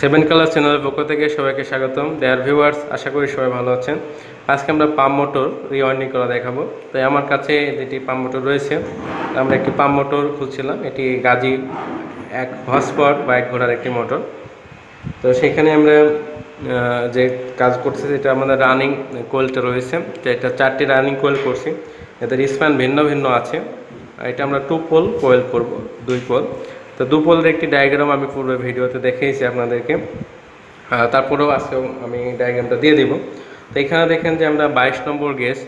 Seven colour চ্যানেলের পক্ষ থেকে সবাইকে স্বাগতম। দেয়ার ভিউয়ার্স আশা করি সবাই ভালো আছেন। আজকে আমরা পাম্প মোটর রিওয়ার্নিং করা দেখাবো। তাই আমার কাছে যেটি পাম্প মোটর রয়েছে, আমরা একটি পাম্প মোটর খুঁজছিলাম এটি গাজী এক হসপট বা এক ঘোড়ার একটি মোটর। তো সেখানে আমরা যে কাজ করছি যেটা আমাদের রানিং কোয়েলটা রয়েছে। তো এটা চারটি রানিং কোয়েল করছি। এদের স্প্যান ভিন্ন ভিন্ন আছে। এটা আমরা টু পোল কোয়েল করব, দুই পোল তো দু পোলের একটি ডায়াগ্রাম আমি পূর্বে ভিডিওতে দেখিয়েছি আপনাদেরকে। তারপরেও আজকেও আমি ডায়াগ্রামটা দিয়ে দিব। তো এখানে দেখেন যে আমরা বাইশ নম্বর গেজ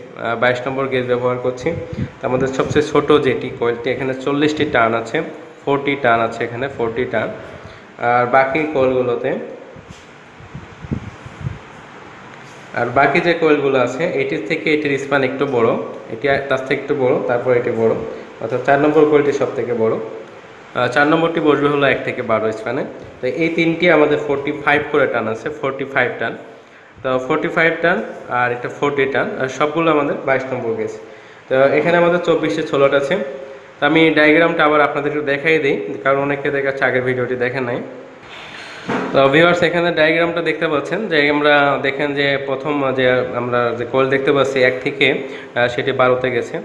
বাইশ নম্বর গেজ ব্যবহার করছি। তো আমাদের সবচেয়ে ছোট যেটি কয়েলটি এখানে চল্লিশটি টান আছে ফোরটি টান আছে এখানে ফোরটি টান। আর বাকি কয়েলগুলোতে আর বাকি যে কয়েলগুলো আছে, এটির থেকে এটির স্পান একটু বড়, এটি তার থেকে একটু বড়, তারপর এটি বড়। অর্থাৎ চার নম্বর কোয়েলটি সব থেকে বড়। চার নম্বরটি বসবে হলো এক থেকে বারো স্পানে তো এই তিনটি আমাদের ফোরটি ফাইভ করে টান আছে ফোরটি ফাইভ টান। তো ফোরটি ফাইভ টান আর এটা ফোরটি টান, আর সবগুলো আমাদের বাইশ নম্বর গেছে। তো এখানে আমাদের চব্বিশে ষোলোটা আছে। তো আমি ডায়াগ্রামটা আবার আপনাদের একটু দেখাই দিই, কারণ অনেকে দেখাচ্ছে আগের ভিডিওটি দেখেন নাই। তো ভিউয়ার্স এখানে ডায়াগ্রামটা দেখতে পাচ্ছেন যে আমরা দেখেন যে প্রথম যে আমরা যে কোয়েল দেখতে পাচ্ছি এক থেকে সেটি বারোতে গেছে।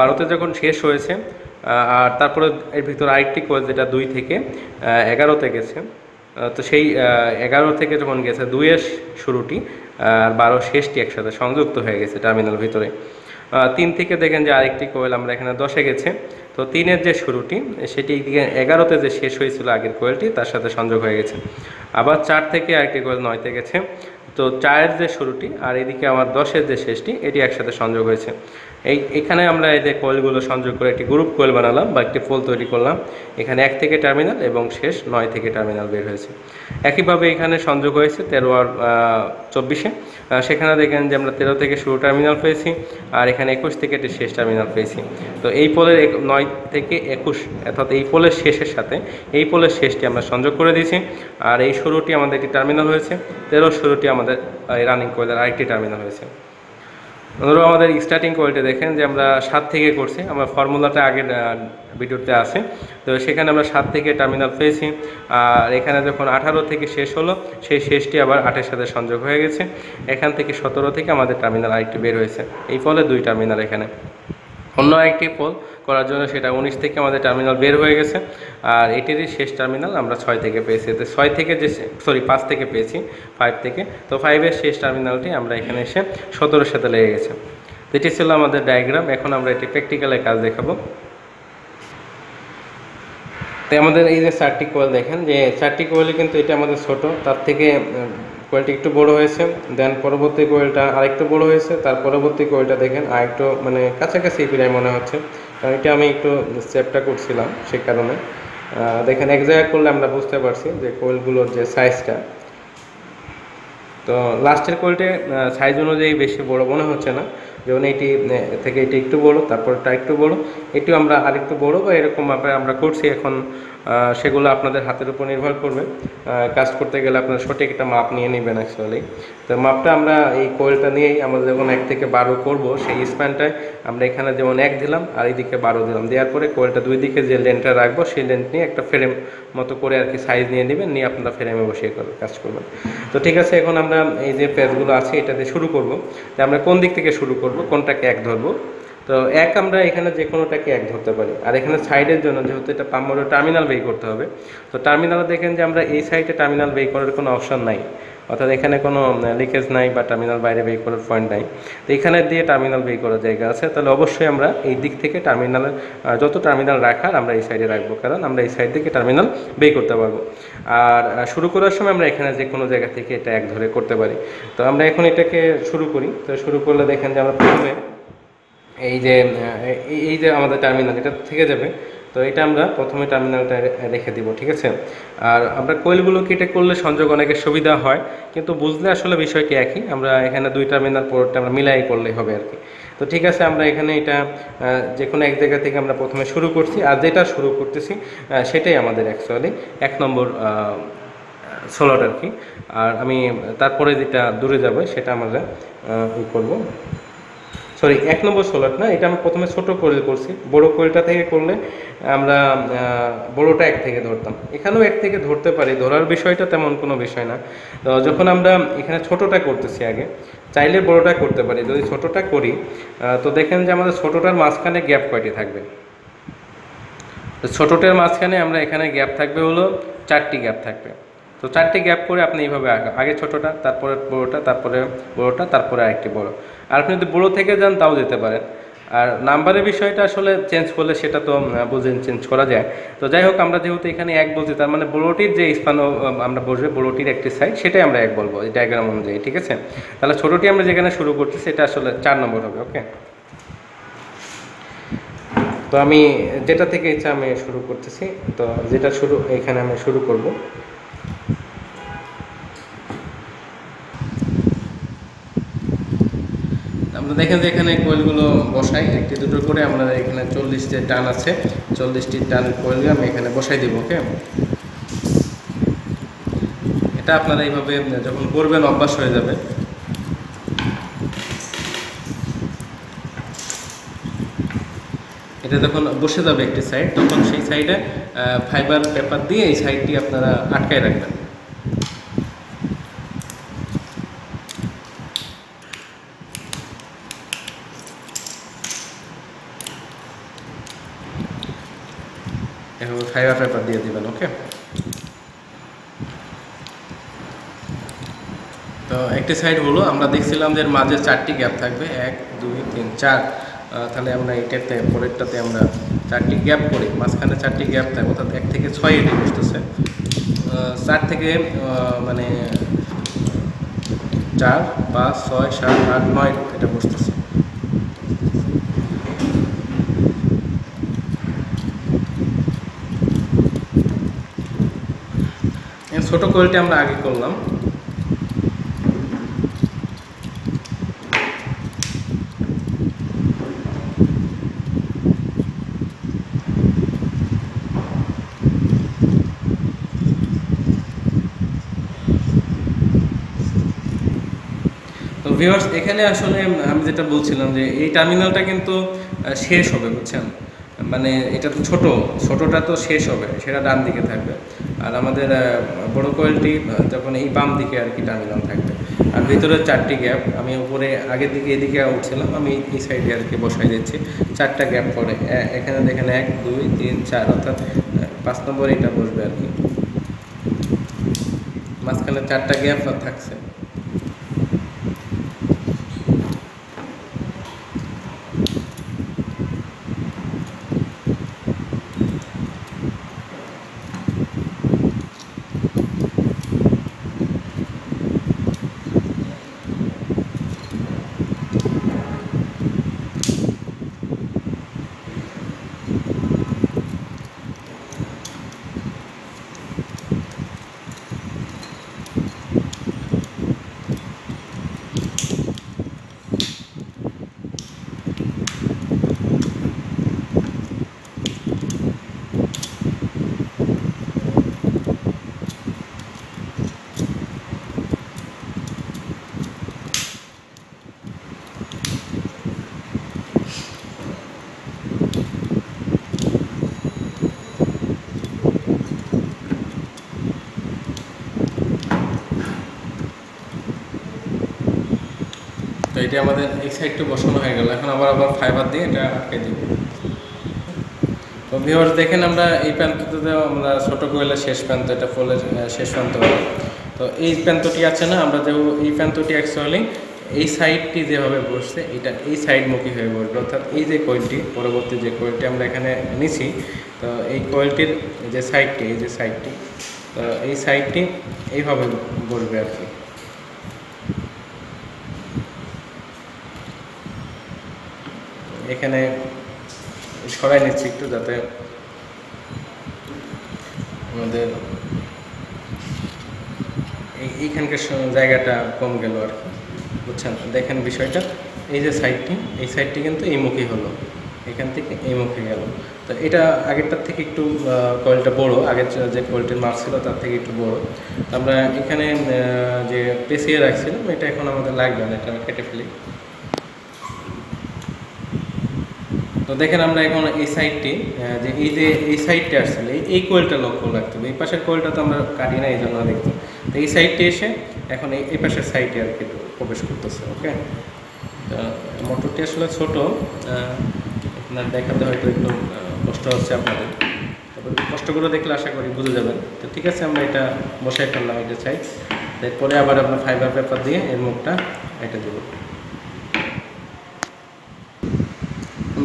বারোতে যখন শেষ হয়েছে আর তারপরে এর ভিতর আরেকটি কোয়েল যেটা দুই থেকে এগারোতে গেছে। তো সেই এগারো থেকে যখন গেছে, দুইয়ের শুরুটি আর বারো শেষটি একসাথে সংযুক্ত হয়ে গেছে টার্মিনাল ভিতরে। তিন থেকে দেখেন যে আরেকটি কোয়েল আমরা এখানে দশে গেছে। তো তিনের যে শুরুটি, সেটি এগারোতে যে শেষ হয়েছিল আগের কোয়েলটি তার সাথে সংযোগ হয়ে গেছে। আবার চার থেকে আরেকটি কোয়েল নয়তে গেছে। তো চারের যে শুরুটি আর এদিকে আমার দশের যে শেষটি, এটি একসাথে সংযোগ হয়েছে। এই, এখানে আমরা এই যে কোয়েলগুলো সংযোগ করে একটি গ্রুপ কোয়েল বানালাম বা একটি পোল তৈরি করলাম। এখানে এক থেকে টার্মিনাল এবং শেষ নয় থেকে টার্মিনাল বের হয়েছে। একইভাবে এখানে সংযোগ হয়েছে তেরো আর চব্বিশে। সেখানে দেখেন যে আমরা তেরো থেকে শুরু টার্মিনাল পেয়েছি আর এখানে একুশ থেকে একটি শেষ টার্মিনাল পেয়েছি। তো এই পোলের নয় থেকে একুশ, অর্থাৎ এই পোলের শেষের সাথে এই পোলের শেষটি আমরা সংযোগ করে দিয়েছি। আর এই শুরুটি আমাদের একটি টার্মিনাল হয়েছে। তেরো শুরুটি আমাদের রানিং কোয়েলের আরেকটি টার্মিনাল হয়েছে। ধরো আমাদের স্টার্টিং কোয়ালিটি দেখেন যে আমরা সাত থেকে করছি, আমরা ফর্মুলাটা আগের ভিডিওতে আছে। তো সেখানে আমরা সাত থেকে টার্মিনাল পেয়েছি, আর এখানে যখন আঠারো থেকে শেষ হলো, সেই শেষটি আবার আটের সাথে সংযোগ হয়ে গেছে। এখান থেকে সতেরো থেকে আমাদের টার্মিনাল আরেকটি বের হয়েছে। এই ফলে দুই টার্মিনাল এখানে। অন্য একটি পোল করার জন্য সেটা উনিশ থেকে আমাদের টার্মিনাল বের হয়ে গেছে। আর এটিরই শেষ টার্মিনাল আমরা ছয় থেকে পেয়েছি। তো ছয় থেকে যে সরি পাঁচ থেকে পেয়েছি ফাইভ থেকে। তো ফাইভের শেষ টার্মিনালটি আমরা এখানে এসে সতেরোর সাথে লেগে গেছে। এটি ছিল আমাদের ডায়াগ্রাম এখন আমরা এটি প্র্যাকটিক্যালে কাজ দেখাবো। তো আমাদের এই যে চারটি কোয়েল দেখেন, যে চারটি কোয়েলই কিন্তু এটা আমাদের ছোট, তার থেকে কোয়েলটি একটু বড় হয়েছে দেন পরবর্তী কোয়েলটা আরেকটু বড় হয়েছে, তার পরবর্তী কোয়েলটা দেখেন আরেকটু মানে কাছাকাছি প্রায় মনে হচ্ছে। কারণ এটা আমি একটু সেপটা করছিলাম সে কারণে। দেখেন এক জায়গায় করলে আমরা বুঝতে পারছি যে কোয়েলগুলোর যে সাইজটা তো লাস্টের কোয়েলটে সাইজ অনুযায়ী বেশি বড় মনে হচ্ছে না। যেমন এটি থেকে এটি একটু বড়, তারপরটা একটু বড়, এটিও আমরা আরেকটু বড় বা এরকম আমরা করছি এখন সেগুলো আপনাদের হাতের উপর নির্ভর করবে। কাজ করতে গেলে আপনার সঠিক একটা মাপ নিয়ে নেবেন অ্যাকচুয়ালি তো মাপটা আমরা এই কোয়েলটা নিয়েই আমরা যখন এক থেকে বারো করব, সেই স্প্যানটায় আমরা এখানে যেমন এক দিলাম, আর এইদিকে বারো দিলাম। দেওয়ার পরে কোয়েলটা দুই দিকে যে লেন্থটা রাখব, সেই লেন্থ নিয়ে একটা ফ্রেম মতো করে আর কি সাইজ নিয়ে নেবেন, নিয়ে আপনারা ফ্রেমে বসিয়ে কাজ করবেন। তো ঠিক আছে, এখন আমরা এই যে পেজগুলো আছে এটাতে শুরু করব। যে আমরা কোন দিক থেকে শুরু করব, কোনটাকে এক ধরবো। তো এক আমরা এখানে যে কোনোটাকে এক ধরতে পারি। আর এখানে সাইডের জন্য যেহেতু এটা পাম্পোর টার্মিনাল বেই করতে হবে, তো টার্মিনালে দেখেন যে আমরা এই সাইডে টার্মিনাল বেই করার কোনো অপশন নাই। অর্থাৎ এখানে কোনো লিকেজ নাই বা টার্মিনাল বাইরে বের করার পয়েন্ট নাই। তো এখানে দিয়ে টার্মিনাল বের করার জায়গা আছে। তাহলে অবশ্যই আমরা এই দিক থেকে টার্মিনালের যত টার্মিনাল রাখার আমরা এই সাইডে রাখব। কারণ আমরা এই সাইড থেকে টার্মিনাল বের করতে পারব। আর শুরু করার সময় আমরা এখানে যে কোনো জায়গা থেকে এটা এক ধরে করতে পারি। তো আমরা এখন এটাকে শুরু করি। তো শুরু করলে দেখেন যে আমরা প্রথমে এই যে এই যে আমাদের টার্মিনাল এটা থেকে যাবে। তো এটা আমরা প্রথমে টার্মিনালটা রেখে দিব, ঠিক আছে? আর আমরা কোয়েলগুলো কেটে করলে সংযোগ অনেকের সুবিধা হয়, কিন্তু বুঝলে আসলে বিষয়টি একই, আমরা এখানে দুই টার্মিনাল পোর্টটা আমরা মিলাই করলেই হবে আর কি। তো ঠিক আছে, আমরা এখানে এটা যে কোনো এক জায়গা থেকে আমরা প্রথমে শুরু করছি, আর যেটা শুরু করতেছি সেটাই আমাদের অ্যাকচুয়ালি এক নম্বর সোলট আর কি। আর আমি তারপরে যেটা দূরে যাবে, সেটা আমরা ই করব। সরি এক নম্বর সোলার না? এটা আমি প্রথমে ছোট কোয়েল করছি। বড় কোয়েলটা থেকে করলে? আমরা বড়টা এক থেকে ধরতাম। এখানেও এক থেকে ধরতে পারি। ধরার বিষয়টা তেমন কোনো বিষয় না। তো যখন আমরা এখানে ছোটটা করতেছি আগে, চাইলে বড়টা করতে পারি। যদি ছোটটা করি তো দেখেন যে আমাদের ছোটটার মাঝখানে গ্যাপ কয়টি থাকবে? ছোটটার মাঝখানে আমরা এখানে গ্যাপ থাকবে হলো চারটি গ্যাপ থাকবে। তো চারটি গ্যাপ করে আপনি এইভাবে আগে ছোটটা, তারপরে বড়োটা তারপরে বড়োটা, তারপরে আরেকটি বড়। আর আপনি যদি বড়ো থেকে যান, তাও যেতে পারেন। আর নাম্বারের বিষয়টা আসলে চেঞ্জ করলে সেটা তো বুঝেন চেঞ্জ করা যায়। তো যাই হোক, আমরা যেহেতু এখানে এক বলছি, তার মানে বড়োটির যে স্পান আমরা বসবে বড়োটির একটি সাইড সেটাই আমরা এক বলব ডায়াগ্রাম অনুযায়ী, ঠিক আছে? তাহলে ছোটোটি আমরা যেখানে শুরু করছি, সেটা আসলে চার নম্বর হবে ওকে তো আমি যেটা থেকে ইচ্ছা আমি শুরু করতেছি, তো যেটা শুরু, এখানে আমি শুরু করব। আমরা দেখেন যে এখানে কোয়েলগুলো বসাই, একটি, দুটো করে আমরা এখানে চল্লিশটি টান আছে। চল্লিশটি টান কোয়েল আমি এখানে বসাই দিব, ওকে? এটা আপনারা এইভাবে যখন করবেন, অভ্যাস হয়ে যাবে। এটা যখন বসে যাবে একটি সাইড তখন সেই সাইডে ফাইবার পেপার দিয়ে এই সাইডটি আপনারা আটকায় রাখবেন এভাবে ফাইবার পেপার দিয়ে দিবেন, ওকে? তো একটি সাইড হলো, আমরা দেখছিলাম যে মাঝে চারটি গ্যাপ থাকবে, এক, দুই, তিন, চার। তাহলে আমরা এটাতে পরেরটাতে আমরা চারটি গ্যাপ করি, মাঝখানে চারটি গ্যাপ থাকবে, অর্থাৎ এক থেকে ছয় এটি বসতেছে। চার থেকে মানে চার, পাঁচ, ছয়, সাত, আট, নয় এটা বসতেছে। ছোট কোয়েলটি আমরা আগে করলাম। ভিউয়ার্স এখানে আসলে আমি যেটা বলছিলাম যে এই টার্মিনালটা কিন্তু শেষ হবে, বুঝছেন? মানে এটা তো ছোট, ছোটটা তো শেষ হবে, সেটা ডান দিকে থাকবে। আর আমাদের বড় কোয়েলটি যখন এই বাম দিকে আর কি টার্মিনাল থাকবে, আর ভিতরে চারটি গ্যাপ, আমি উপরে, আগের দিকে, এদিকে উঠছিলাম, আমি এই সাইডে আর কি বসাই দিচ্ছি, চারটা গ্যাপ পরে এখানে দেখেন এক, দুই, তিন, চার, অর্থাৎ পাঁচ নম্বর এটা বসবে আর কি। মাঝখানে চারটা গ্যাপ থাকছে। তো এটা আমাদের এই সাইডটা বসানো হয়ে গেল। এখন আবার আবার ফাইবার দিয়ে এটা আটকে দিব। তো ভিউয়ার্স দেখেন আমরা এই প্রান্ততে আমরা ছোট কোয়েলের শেষ প্রান্ত এটা ফলের শেষ প্রান্ত। তো এই প্রান্তটি আছে না, আমরা যে এই প্রান্তটি অ্যাকচুয়ালি এই সাইডটি যেভাবে বসছে, এটা এই সাইডমুখী হয়ে বসবে। অর্থাৎ এই যে কোয়েলটি পরবর্তী যে কোয়েলটি আমরা এখানে নিছি, তো এই কোয়েলটির যে সাইডটি এই যে সাইডটি তো এই সাইডটি এইভাবে বসবে আর কি। এখানে সরাই নিচ্ছি একটু যাতে আমাদের এই- এইখানকার জায়গাটা কম গেল আর কি। বুঝছেন? দেখেন বিষয়টা। এই যে সাইডটি এই সাইডটি কিন্তু এই মুখে হলো। এখান থেকে এই মুখে গেল। তো এটা আগেরটার থেকে একটু কয়েলটা বড়। আগের যে- কোয়েলটির মাপ ছিল, তার থেকে একটু বড়। আমরা এখানে যে পেঁচিয়ে রাখছিলাম, এটা এখন আমাদের লাগবে না, এটা আমি কেটে ফেলি। তো দেখেন আমরা এখন এই সাইডটি যে এই যে এই সাইডটি আসছিল এই- কোয়েলটা লক্ষ্য রাখতে হবে। এই পাশের কোয়েলটা তো আমরা কাটি না এই জন্য দেখতে তো এই সাইডটি এসে এখন এই পাশের সাইডে আর কি প্রবেশ করতেছে ওকে মোটরটি আসলে ছোট আপনার দেখাতে হয়তো একটু কষ্ট হচ্ছে আপনাদের। তবে কষ্ট করে দেখলে আশা করি বুঝে যাবেন। তো ঠিক আছে, আমরা এটা বসাই ফেললাম, এটা চাই এরপরে আবার আপনার ফাইবার পেপার দিয়ে এর মুখটা এটা দেবো।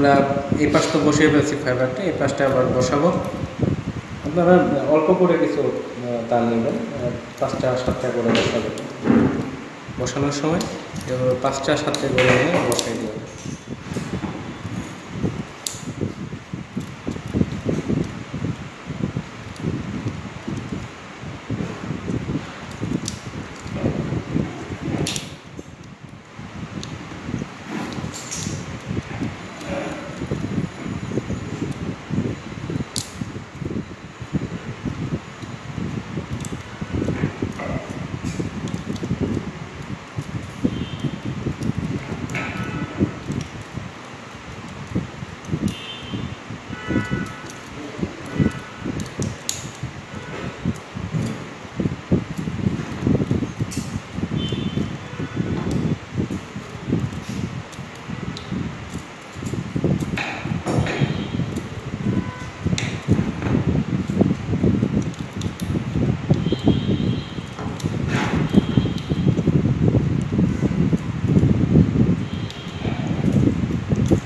আমরা এই পাশ তো বসিয়ে ফেলছি ফাইবারটা এই পাশটা আবার বসাবো। আপনারা অল্প করে কিছু তার নেবেন পাঁচটা সাতটা করে বসাবেন বসানোর সময় পাঁচটা সাতটা করে বসাই দেবেন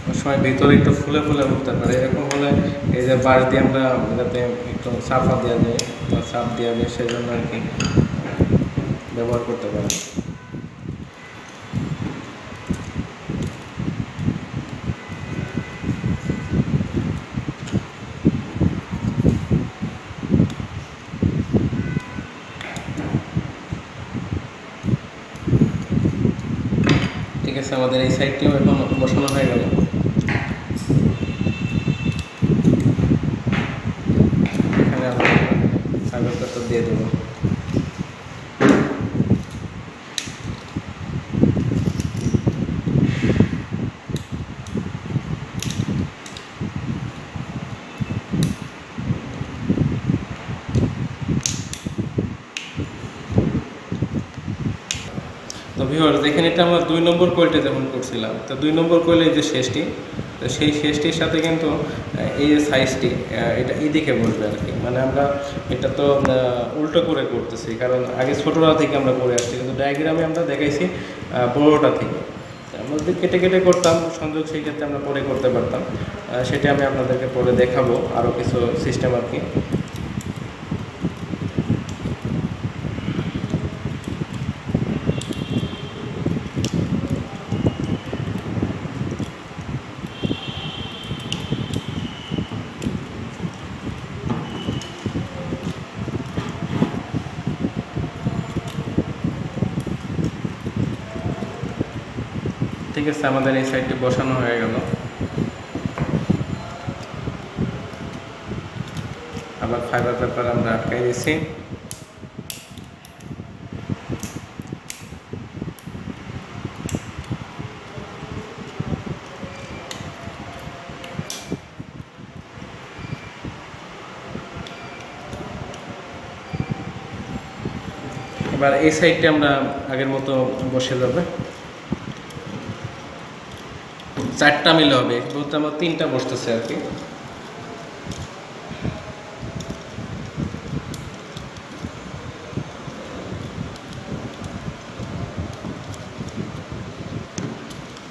অনেক সময় ভিতরে একটু ফুলে ফুলে উঠতে পারে। এরকম হলে এই যে বাঁশ দিয়ে আমরা যাতে একটু সাফা দেওয়া যায়, বা সাপ দেওয়া যায় সেই জন্য আর কি ব্যবহার করতে পারেন ঠিক আছে, আমাদের এই সাইডটিও এখন বসানো হয়ে গেল এখানে আমরা ফাইবার পেপার দিয়ে দেবো তো ভিউয়ার্স দেখেন এটা আমরা দুই নম্বর কোয়েলটা যেমন করছিলাম, তো দুই নম্বর কোয়েলের যে শেষটি, তো সেই শেষটির সাথে কিন্তু এই যে সাইজটি এটা এদিকে বসবে আর কি। মানে আমরা এটা তো উল্টো করে করতেছি, কারণ আগে ছোটোটা থেকে আমরা করে আসছি, কিন্তু ডায়াগ্রামে আমরা দেখাইছি বড়োটা থেকে। আমরা যদি কেটে কেটে করতাম, সংযোগ সেই ক্ষেত্রে আমরা পরে করতে পারতাম। সেটা আমি আপনাদেরকে পরে দেখাবো আরও কিছু সিস্টেম আর কি। ঠিক আছে, আমাদের এই সাইডটি বসানো হয়ে গেল। আবার ফাইবার পেপার আমরা আটকাই দিয়েছি। এবার এই সাইডটা আমরা আগের মতো বসে যাবে চারটা মিলে হবে। বলতে আমার তিনটা বসতেছে আর কি।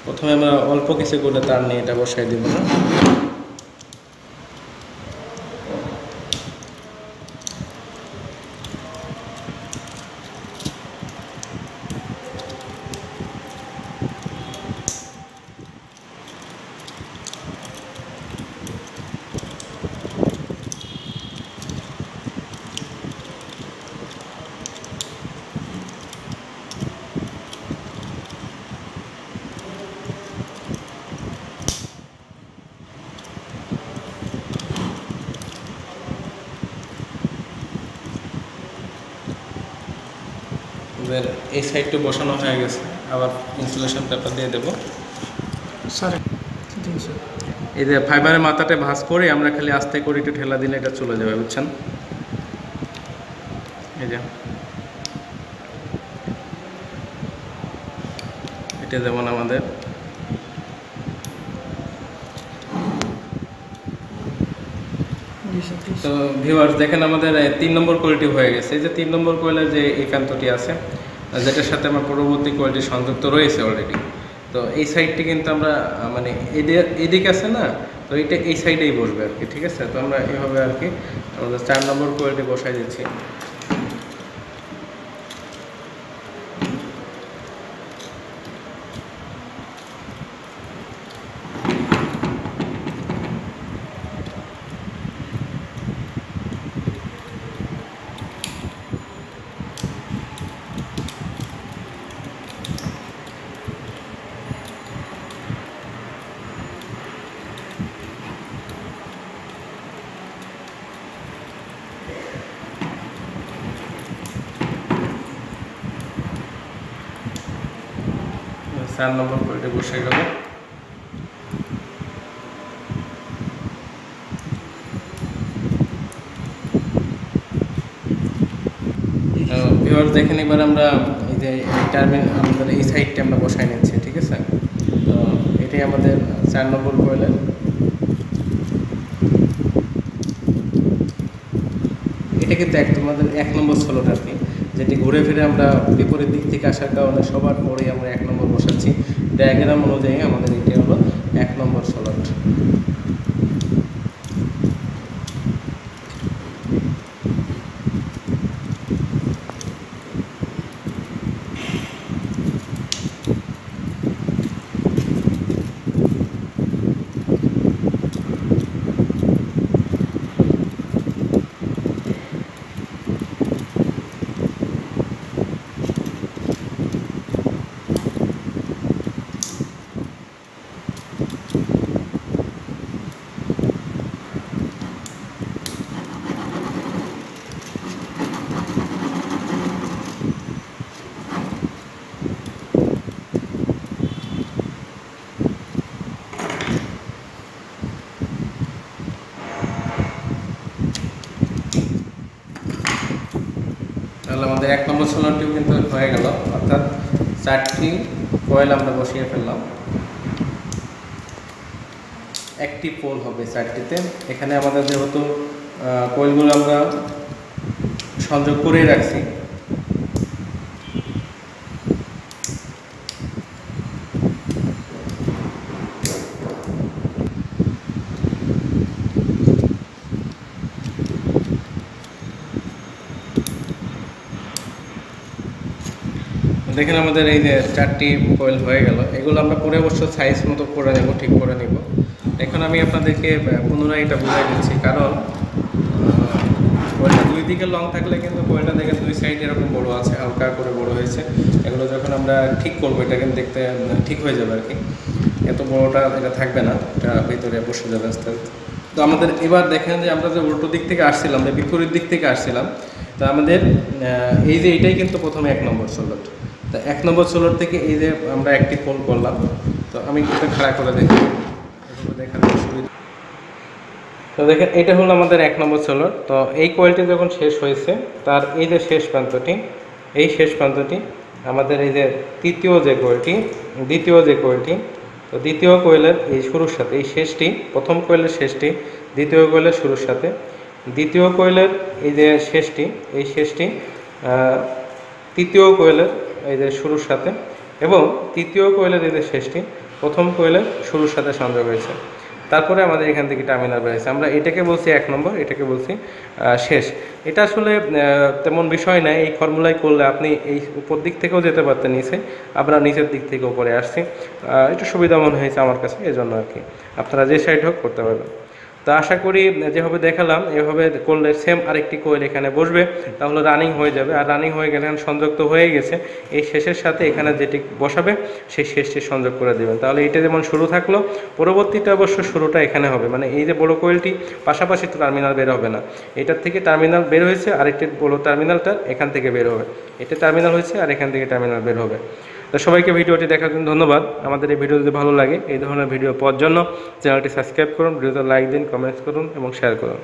প্রথমে আমরা অল্প কিছু করে তার নিয়ে এটা বসাই দিব না আমাদের এই সাইডটা বসানো হয়ে গেছে। আবার ইনসুলেশন পেপার দিয়ে দেবো। স্যার। এই যে ফাইবারের মাথাটা ভাঁজ করে আমরা খালি আস্তে করে একটু ঠেলা দিলে এটা চলে যাবে বুঝছেন? এই যে। এটা যেমন আমাদের। তো ভিউয়ার্স দেখেন আমাদের তিন নম্বর কোয়ালিটি হয়ে গেছে। এই যে তিন নম্বর কোয়েলের যে এই কান্তটি আছে যেটার সাথে আমার পরবর্তী কোয়ালিটি সংযুক্ত রয়েছে অলরেডি তো এই সাইডটি কিন্তু আমরা মানে এদিক এদিক আছে না, তো এটা এই সাইডেই বসবে আর কি, ঠিক আছে? তো আমরা এভাবে আর কি আমাদের চার নম্বর কোয়ালিটি বসাই দিচ্ছি। চার নম্বর কোয়ালিটি বসে গেল। ভিউয়ার্স দেখেন এবার আমরা এই যে টার্মিন আমাদের এই সাইডটা আমরা বসাই নিচ্ছি, ঠিক আছে? তো এটাই আমাদের চার নম্বর কোয়েলের। এটা কিন্তু এক তোমাদের এক নম্বর সোলোট আর কি, যেটি ঘুরে ফিরে আমরা বিপরীত দিক থেকে আসার কারণে সবার পরেই আমরা এক নম্বর বসাচ্ছি ডায়াগ্রাম অনুযায়ী আমাদের এটি হলো এক নম্বর সোলট তাহলে আমাদের এক নম্বর সোলারটিও কিন্তু হয়ে গেল। অর্থাৎ চারটি কয়েল আমরা বসিয়ে ফেললাম। একটি পোল হবে চারটিতে। এখানে আমাদের যেহেতু কয়েলগুলো আমরা সংযোগ করেই রাখছি দেখেন আমাদের এই যে চারটি কয়েল হয়ে গেল, এগুলো আমরা পরে অবশ্য সাইজ মতো করে নেব, ঠিক করে নেব। এখন আমি আপনাদেরকে পুনরায় এটা বুঝাই দিচ্ছি। কারণ কয়েলটা দুই দিকে লং থাকলে কিন্তু কয়েলটা দেখেন দুই সাইড এরকম বড় আছে, হালকা করে বড় হয়েছে। এগুলো যখন আমরা ঠিক করব, এটা কিন্তু দেখতে ঠিক হয়ে যাবে আর কি। এত বড়টা এটা থাকবে না, এটা ভিতরে বসে যাবে আস্তে আস্তে। তো আমাদের এবার দেখেন যে আমরা যে উল্টো দিক থেকে আসছিলাম, যে বিপরীত দিক থেকে আসছিলাম, তো আমাদের এই যে এটাই কিন্তু প্রথমে এক নম্বর সোলট তো এক নম্বর সোলর থেকে এই যে আমরা একটি পোল করলাম, তো আমি একটু খাড়া করে দেখি। সুবিধা তো দেখেন, এটা হলো আমাদের এক নম্বর সোলর তো এই কোয়েলটি যখন শেষ হয়েছে, তার এই যে শেষ প্রান্তটি, এই শেষ প্রান্তটি, আমাদের এই যে তৃতীয় যে কোয়েলটি দ্বিতীয় যে কোয়েলটি তো দ্বিতীয় কোয়েলের এই শুরুর সাথে, এই শেষটি, প্রথম কোয়েলের শেষটি, দ্বিতীয় কোয়েলের শুরুর সাথে, দ্বিতীয় কোয়েলের এই যে শেষটি, এই শেষটি তৃতীয় কোয়েলের এই যে শুরুর সাথে এবং তৃতীয় কোয়েলের এই যে শেষটি প্রথম কোয়েলের শুরুর সাথে সংযোগ হয়েছে। তারপরে আমাদের এখান থেকে টার্মিনাল বেরিয়েছে আমরা এটাকে বলছি এক নম্বর, এটাকে বলছি শেষ। এটা আসলে তেমন বিষয় নাই। এই ফর্মুলাই করলে আপনি এই উপর দিক থেকেও যেতে পারতেন নিচে, আমরা নিচের দিক থেকে উপরে আসছি। একটু সুবিধা মনে হয়েছে আমার কাছে এই জন্য আর কি। আপনারা যে সাইড হোক করতে পারবেন। তো আশা করি যেভাবে দেখালাম, এভাবে করলে সেম আরেকটি কোয়েল এখানে বসবে, তাহলে রানিং হয়ে যাবে। আর রানিং হয়ে গেলে এখন সংযোগ তো হয়ে গেছে। এই শেষের সাথে এখানে যেটি বসাবে, সেই শেষটি সংযোগ করে দেবেন। তাহলে এটা যেমন শুরু থাকল, পরবর্তীতে অবশ্য শুরুটা এখানে হবে। মানে এই যে বড় কোয়েলটি পাশাপাশি টার্মিনাল বের হবে না। এটার থেকে টার্মিনাল বের হয়েছে, আরেকটি বড় টার্মিনালটা এখান থেকে বের হবে। এটা টার্মিনাল হয়েছে, আর এখান থেকে টার্মিনাল বের হবে। তো সবাইকে ভিডিওটি দেখার জন্য ধন্যবাদ। আমাদের এই ভিডিও যদি ভালো লাগে, এই ধরনের ভিডিও পাওয়ার জন্য চ্যানেলটি সাবস্ক্রাইব করুন, ভিডিওতে লাইক দিন, কমেন্টস করুন এবং শেয়ার করুন।